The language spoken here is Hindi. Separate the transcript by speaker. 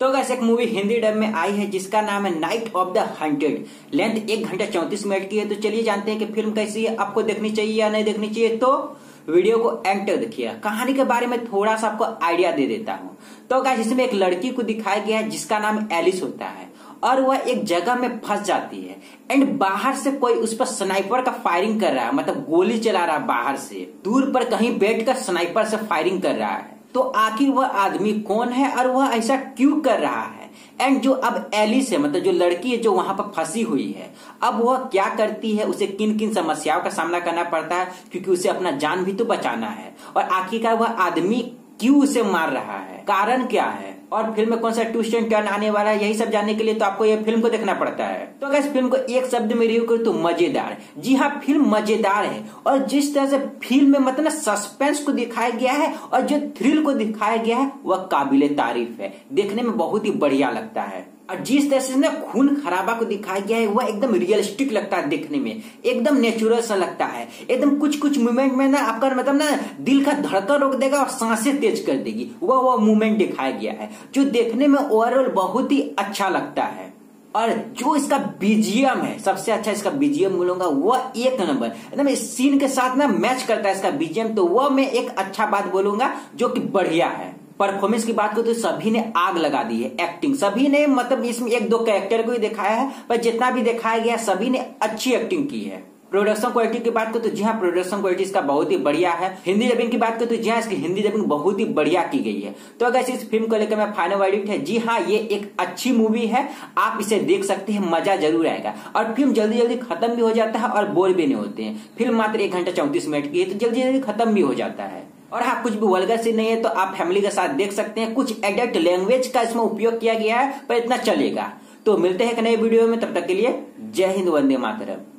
Speaker 1: तो गैस एक मूवी हिंदी डब में आई है, जिसका नाम है Night of the Hunted length एक घंटा चौंतीस मिनट की है तो चलिए जानते हैं कि फ़िल्म कैसी है, आपको देखनी चाहिए या नहीं देखनी चाहिए तो वीडियो को तक देखिए। कहानी के बारे में थोड़ा सा आपको आइडिया दे देता हूँ। तो गैस इसमें एक लड़की को दिखाया गया है, जिसका नाम एलिस होता है, और वह एक जगह में फंस जाती है एंड बाहर से कोई उस पर स्नाइपर का फायरिंग कर रहा है मतलब गोली चला रहा है बाहर से। दूर पर कहीं बैठकर स्नाइपर से फायरिंग कर रहा है। तो आखिर वह आदमी कौन है और वह ऐसा क्यों कर रहा है? एंड जो अब एलिस है मतलब जो लड़की है जो वहाँ पर फंसी हुई है, अब वह क्या करती है? उसे किन किन समस्याओं का सामना करना पड़ता है? क्योंकि उसे अपना जान भी तो बचाना है। और आखिरकार वह आदमी क्यों उसे मार रहा है? कारण क्या है? और फ़िल्म में कौन सा ट्विस्ट एंड टर्न आने वाला है, यही सब जानने के लिए तो आपको ये फ़िल्म को देखना पड़ता है। तो अगर इस फ़िल्म को एक शब्द में रिव्यू करूँ तो मज़ेदार जी हाँ फ़िल्म मज़ेदार है। और जिस तरह से फ़िल्म में मतलब सस्पेंस को दिखाया गया है और जो थ्रिल को दिखाया गया है, वह काबिल तारीफ़ है। देखने में बहुत ही बढ़िया लगता है। और जिस तरह से ना खून खराबा को दिखाया गया है, वह एकदम रियलिस्टिक लगता है देखने में। एकदम नेचुरल सा लगता है। एकदम कुछ कुछ मूवमेंट में ना आपका मतलब ना दिल का धड़कन रोक देगा और साँसें तेज कर देगी। वह वह मूवमेंट दिखाया गया है, जो देखने में ओवरऑल बहुत ही अच्छा लगता है। और जो इसका बीजीएम है, सबसे अच्छा इसका बीजीएम बोलूँगा, वह एक नंबर। एकदम इस सीन के साथ ना मैच करता है इसका बीजीएम तो वह मैं एक अच्छा बात बोलूँगा, जो कि बढ़िया है। परफॉर्मेंस की बात करो तो सभी ने आग लगा दी है एक्टिंग सभी ने मतलब इसमें एक दो कैरेक्टर को ही दिखाया है, पर जितना भी दिखाया गया, सभी ने अच्छी एक्टिंग की है। प्रोडक्शन क्वालिटी की बात करो तो जी हाँ प्रोडक्शन क्वालिटी इसका बहुत ही बढ़िया है। हिंदी डबिंग की बात करो तो जी हाँ इसकी हिंदी डबिंग बहुत ही बढ़िया की गई है। तो अगर इस फ़िल्म को लेकर मैं फाइनल वर्डिक्ट है, जी हाँ ये एक अच्छी मूवी है, आप इसे देख सकते हैं, मज़ा ज़रूर आएगा। और फ़िल्म जल्दी जल्दी खत्म भी हो जाता है और बोर भी नहीं होते हैं। फ़िल्म मात्र एक घंटा चौंतीस मिनट की है तो जल्दी जल्दी खत्म भी हो जाता है। और हाँ कुछ भी वलगर से नहीं है तो आप फैमिली के साथ देख सकते हैं, कुछ एडल्ट लैंग्वेज का इसमें उपयोग किया गया है, पर इतना चलेगा। तो मिलते हैं एक नए वीडियो में, तब तक के लिए जय हिंद, वंदे मातरम।